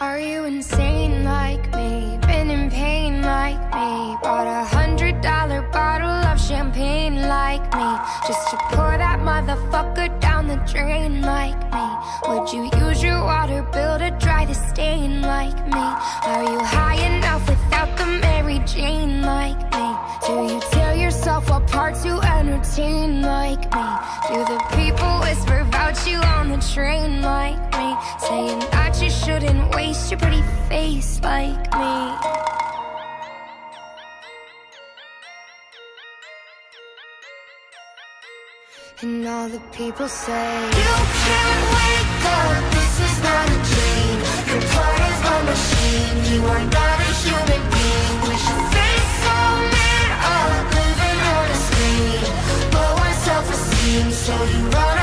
Are you insane like me? Been in pain like me? Bought a hundred dollar bottle of champagne like me Just to pour that motherfucker down the drain like me Would you use your water bill to dry the stain like me? Are you high enough without the Mary Jane like me? Do you tear yourself apart to entertain like me? Do the people whisper about you on the train like me? Saying that you shouldn't waste your pretty face like me. And all the people say You can't wake up, this is not a dream. You're part of a machine, you are not a human being. Wish your face so made up, living on a screen. Low on self-esteem, so you run